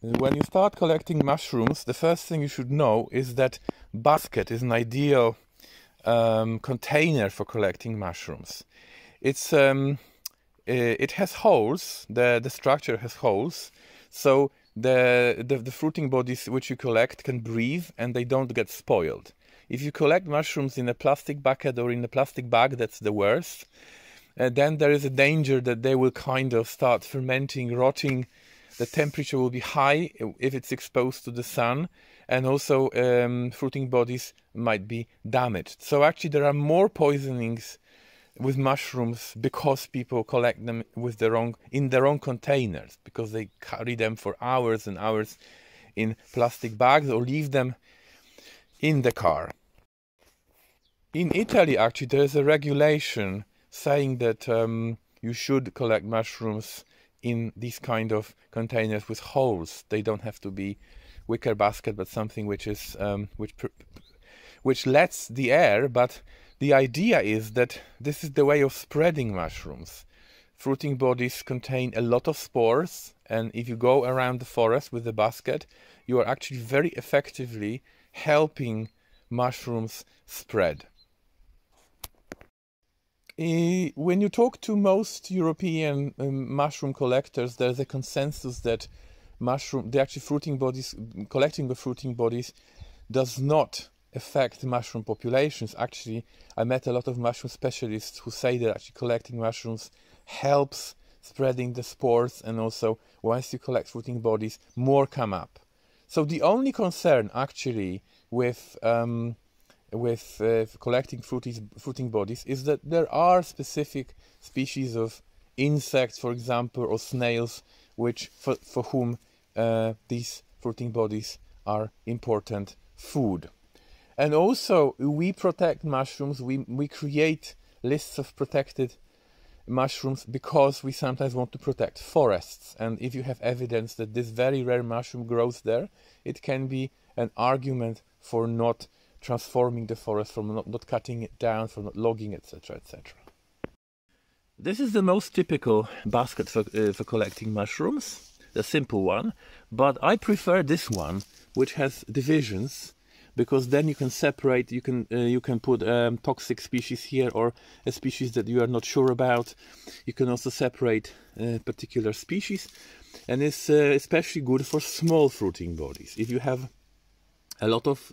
when you start collecting mushrooms, the first thing you should know is that basket is an ideal um, container for collecting mushrooms. It's um, it has holes. the The structure has holes, so the, the the fruiting bodies which you collect can breathe and they don't get spoiled. If you collect mushrooms in a plastic bucket or in a plastic bag, that's the worst. Uh, then there is a danger that they will kind of start fermenting, rotting. The temperature will be high if it's exposed to the sun, and also um, fruiting bodies might be damaged. So actually, there are more poisonings with mushrooms because people collect them with the wrong in the wrong containers because they carry them for hours and hours in plastic bags or leave them in the car. In Italy, actually, there's a regulation saying that um, you should collect mushrooms in these kind of containers with holes. They don't have to be wicker basket, but something which is um, which which lets the air. But the idea is that this is the way of spreading mushrooms. Fruiting bodies contain a lot of spores, and if you go around the forest with a basket, you are actually very effectively helping mushrooms spread. When you talk to most European um, mushroom collectors, there's a consensus that mushroom, the actually fruiting bodies, collecting the fruiting bodies, does not affect mushroom populations. Actually, I met a lot of mushroom specialists who say that actually collecting mushrooms helps spreading the spores, and also once you collect fruiting bodies, more come up. So the only concern actually with um, with uh, collecting fruities, fruiting bodies is that there are specific species of insects, for example, or snails, which for, for whom uh, these fruiting bodies are important food. And also, we protect mushrooms. We we create lists of protected mushrooms because we sometimes want to protect forests. And if you have evidence that this very rare mushroom grows there, it can be an argument for not transforming the forest, from not, not cutting it down, from not logging, etc., etc. This is the most typical basket for, uh, for collecting mushrooms, the simple one, but I prefer this one, which has divisions, because then you can separate, you can uh, you can put um, toxic species here or a species that you are not sure about. You can also separate uh, particular species, and it's uh, especially good for small fruiting bodies. If you have a lot of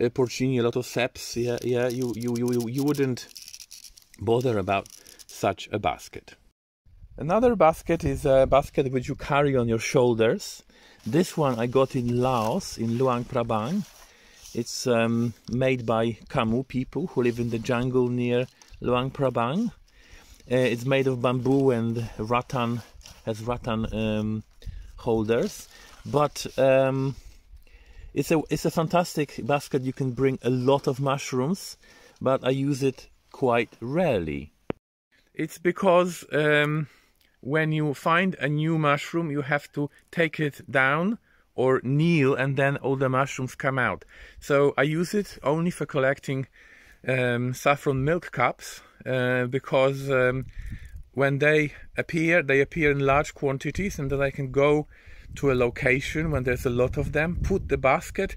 uh, porcini, a lot of ceps, yeah, yeah, you, you, you, you wouldn't bother about such a basket. Another basket is a basket which you carry on your shoulders. This one I got in Laos, in Luang Prabang. It's um, made by Kamu people who live in the jungle near Luang Prabang. Uh, it's made of bamboo and rattan, has rattan um, holders. But um, it's a it's a fantastic basket. You can bring a lot of mushrooms, but I use it quite rarely. It's because um, when you find a new mushroom, you have to take it down or kneel, and then all the mushrooms come out. So I use it only for collecting um, saffron milk cups uh, because um, when they appear, they appear in large quantities, and then I can go to a location when there's a lot of them, put the basket,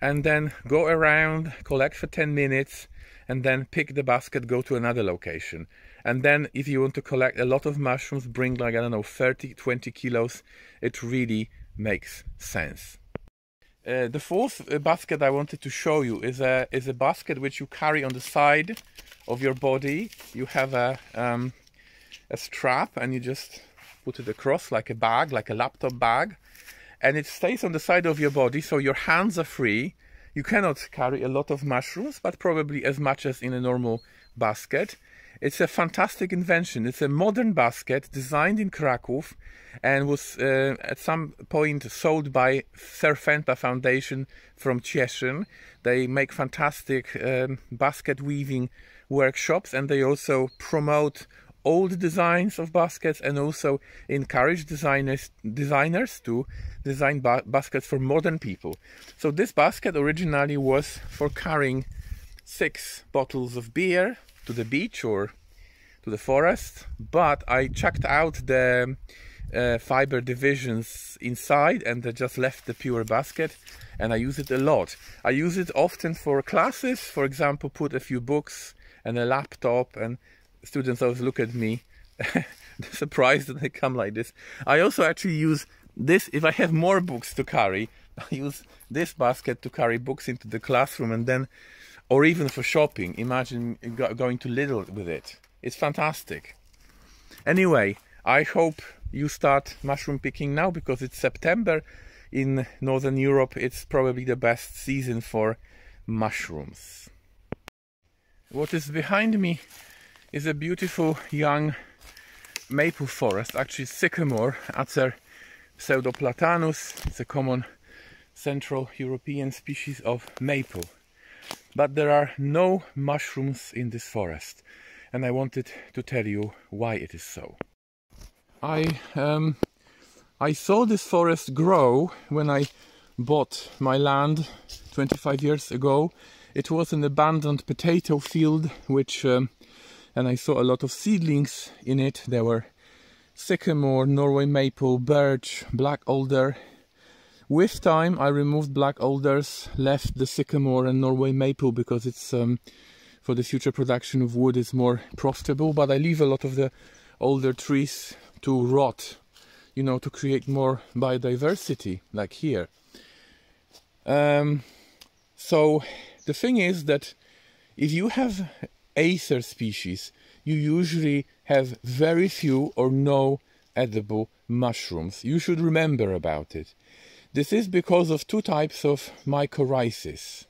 and then go around, collect for 10 minutes, and then pick the basket, go to another location. And then if you want to collect a lot of mushrooms, bring like, I don't know, 30, 20 kilos, it really makes sense. Uh, the fourth uh, basket I wanted to show you is a is a basket which you carry on the side of your body. You have a um, a strap and you just put it across like a bag, like a laptop bag, and it stays on the side of your body so your hands are free. You cannot carry a lot of mushrooms, but probably as much as in a normal basket. It's a fantastic invention. It's a modern basket designed in Krakow and was uh, at some point sold by Serfenta Foundation from Cieszyn. They make fantastic um, basket weaving workshops and they also promote old designs of baskets and also encourage designers designers to design ba baskets for modern people. So this basket originally was for carrying six bottles of beer to the beach or to the forest, but I checked out the uh, fiber divisions inside and I just left the pure basket and I use it a lot. I use it often for classes, for example, put a few books and a laptop and students always look at me surprised that they come like this. I also actually use this, if I have more books to carry, I use this basket to carry books into the classroom and then, or even for shopping. Imagine going to Lidl with it. It's fantastic. Anyway, I hope you start mushroom picking now because it's September. In Northern Europe, it's probably the best season for mushrooms. What is behind me is a beautiful young maple forest, actually sycamore, Acer pseudoplatanus. It's a common Central European species of maple. But there are no mushrooms in this forest and I wanted to tell you why it is so. I um, I saw this forest grow when I bought my land 25 years ago. It was an abandoned potato field, which um, and I saw a lot of seedlings in it. There were sycamore, Norway maple, birch, black alder. With time, I removed black alders, left the sycamore and Norway maple because it's um, for the future production of wood is more profitable. But I leave a lot of the older trees to rot, you know, to create more biodiversity, like here. Um, so the thing is that if you have Acer species, you usually have very few or no edible mushrooms. You should remember about it. This is because of two types of mycorrhizis.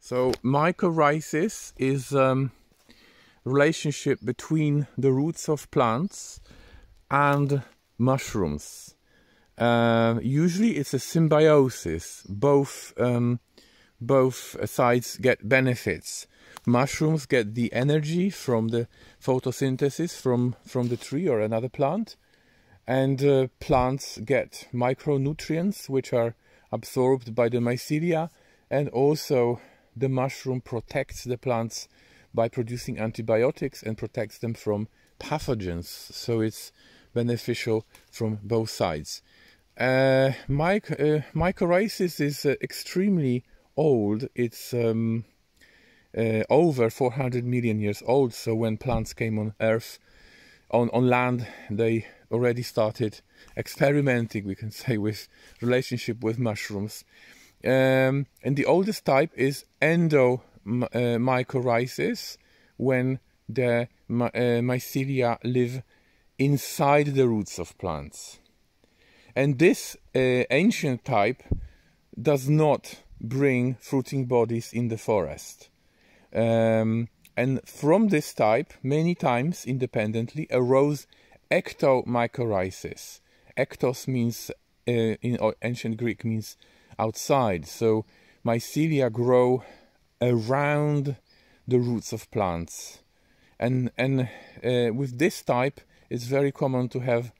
So mycorrhizis is um, relationship between the roots of plants and mushrooms. Uh, usually it's a symbiosis. Both um, both sides get benefits. Mushrooms get the energy from the photosynthesis from, from the tree or another plant, and uh, plants get micronutrients which are absorbed by the mycelia, and also the mushroom protects the plants by producing antibiotics and protects them from pathogens. So it's beneficial from both sides. Uh, myc uh, mycorrhizis is uh, extremely old. It's um, uh, over 400 million years old. So when plants came on Earth, on, on land, they already started experimenting, we can say, with relationship with mushrooms. Um, and the oldest type is endomycorrhizis, uh, when the uh, mycelia live inside the roots of plants. And this uh, ancient type does not bring fruiting bodies in the forest. Um, and from this type, many times independently, arose ectomycorrhizis. Ectos means, uh, in ancient Greek, means outside. So mycelia grow around the roots of plants. And, and uh, with this type, it's very common to have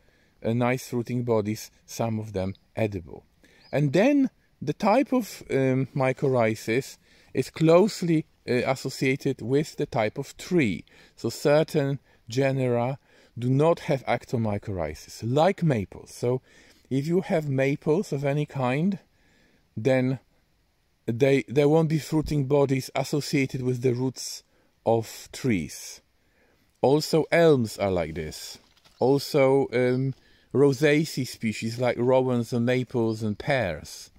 uh, nice fruiting bodies, some of them edible. And then the type of um, mycorrhizis is closely uh, associated with the type of tree. So certain genera do not have ectomycorrhizis, like maples. So if you have maples of any kind, then they there won't be fruiting bodies associated with the roots of trees. Also elms are like this. Also um, rosaceae species like rowans and maples and pears.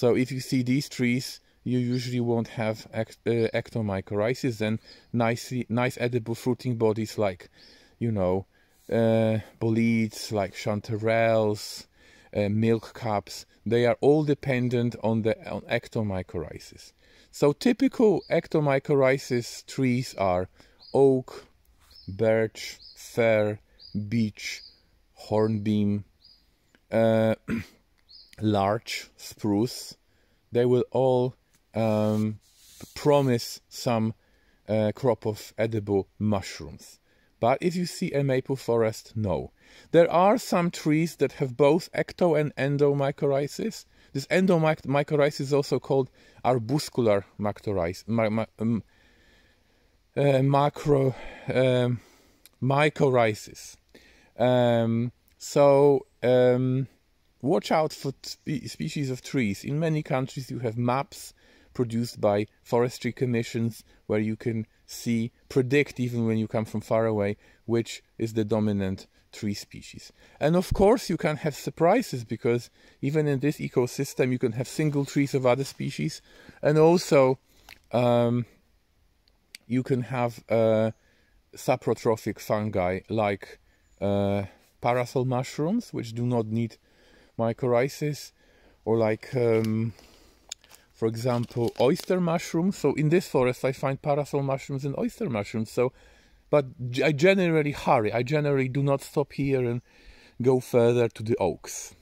So if you see these trees, you usually won't have uh, ectomycorrhizis and nice, nice edible fruiting bodies like, you know, uh, boletes, like chanterelles, uh, milk cups. They are all dependent on the on ectomycorrhizis. So typical ectomycorrhizis trees are oak, birch, fir, beech, hornbeam, uh, larch, spruce, they will all um, promise some uh, crop of edible mushrooms. But if you see a maple forest, no. There are some trees that have both ecto and endomycorrhizis. This endomycorrhizis is also called arbuscular mycorrhizis, um, uh, macro um, mycorrhizis. Um, so um, watch out for spe species of trees. In many countries, you have maps produced by forestry commissions where you can see, predict even when you come from far away, which is the dominant tree species. And of course, you can have surprises because even in this ecosystem, you can have single trees of other species, and also um, you can have uh, saprotrophic fungi like uh, parasol mushrooms, which do not need mycorrhizas, or like, um, for example, oyster mushrooms. So in this forest, I find parasol mushrooms and oyster mushrooms. So, but I generally hurry. I generally do not stop here and go further to the oaks.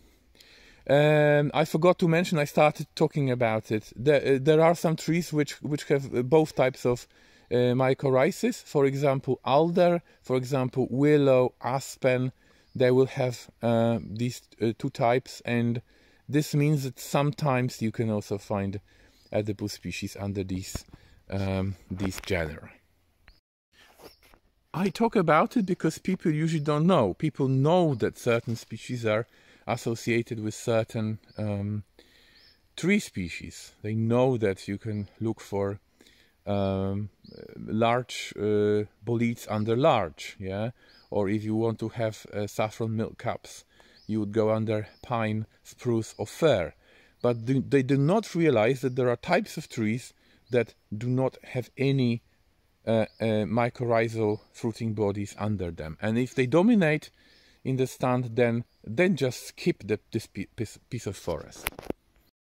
Um, I forgot to mention. I started talking about it. There, uh, there are some trees which which have uh, both types of uh, mycorrhizas. For example, alder. For example, willow, aspen they will have uh, these uh, two types and this means that sometimes you can also find edible species under these um, these genera. I talk about it because people usually don't know. People know that certain species are associated with certain um, tree species. They know that you can look for um, large uh, boletes under large, yeah, or if you want to have uh, saffron milk cups, you would go under pine, spruce, or fir. But do, they do not realize that there are types of trees that do not have any uh, uh, mycorrhizal fruiting bodies under them. And if they dominate in the stand, then then just skip the, this piece of forest.